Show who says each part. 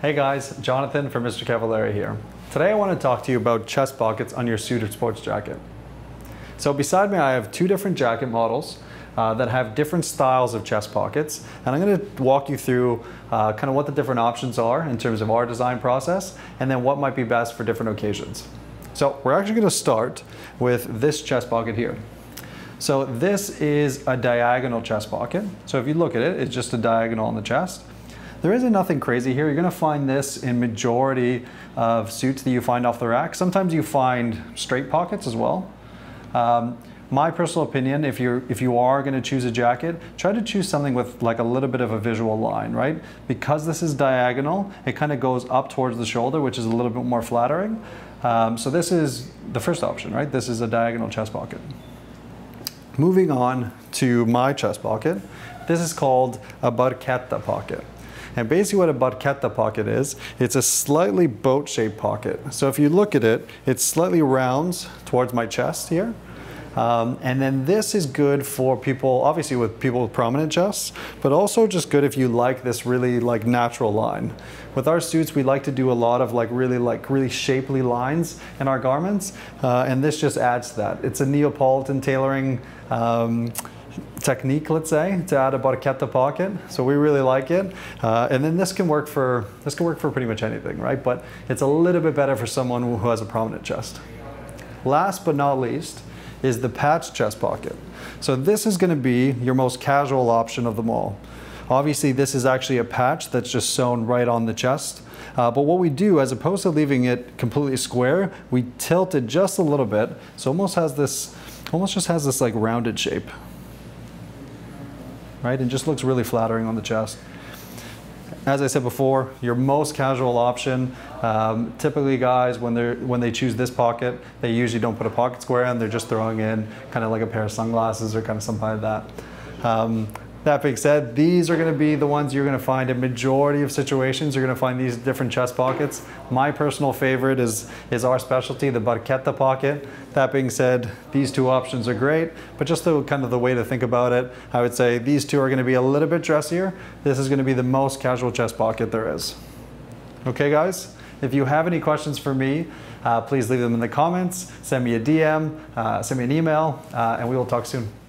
Speaker 1: Hey guys, Jonathan from Mr. Cavaliere here. Today I want to talk to you about chest pockets on your suited sports jacket. So beside me I have two different jacket models uh, that have different styles of chest pockets and I'm going to walk you through uh, kind of what the different options are in terms of our design process and then what might be best for different occasions. So we're actually going to start with this chest pocket here. So this is a diagonal chest pocket. So if you look at it, it's just a diagonal on the chest. There isn't nothing crazy here. You're gonna find this in majority of suits that you find off the rack. Sometimes you find straight pockets as well. Um, my personal opinion, if you're if you are going to choose a jacket, try to choose something with like a little bit of a visual line, right? Because this is diagonal, it kind of goes up towards the shoulder, which is a little bit more flattering. Um, so this is the first option, right? This is a diagonal chest pocket. Moving on to my chest pocket, this is called a barchetta pocket. And basically what a barchetta pocket is, it's a slightly boat-shaped pocket. So if you look at it, it slightly rounds towards my chest here. Um, and then this is good for people, obviously with people with prominent chests, but also just good if you like this really like natural line. With our suits, we like to do a lot of like really like really shapely lines in our garments, uh, and this just adds to that. It's a Neapolitan tailoring um, technique, let's say, to add a barchetta pocket. So we really like it. Uh, and then this can work for this can work for pretty much anything, right? But it's a little bit better for someone who has a prominent chest. Last but not least is the patch chest pocket. So this is going to be your most casual option of them all. Obviously, this is actually a patch that's just sewn right on the chest. Uh, but what we do, as opposed to leaving it completely square, we tilt it just a little bit. So almost has this, almost just has this like rounded shape right? And just looks really flattering on the chest. As I said before, your most casual option. Um, typically, guys, when they when they choose this pocket, they usually don't put a pocket square in. They're just throwing in kind of like a pair of sunglasses or kind of something like that. Um, that being said, these are going to be the ones you're going to find in majority of situations. You're going to find these different chest pockets. My personal favorite is, is our specialty, the barchetta pocket. That being said, these two options are great, but just the kind of the way to think about it, I would say these two are going to be a little bit dressier. This is going to be the most casual chest pocket there is. Okay, guys? If you have any questions for me, uh, please leave them in the comments, send me a DM, uh, send me an email, uh, and we will talk soon.